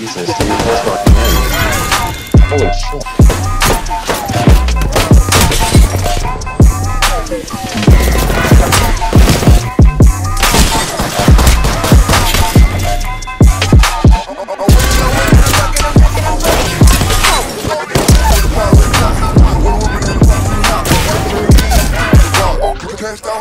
Jesus, dude, that's fucking Holy shit. left off.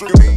Fucking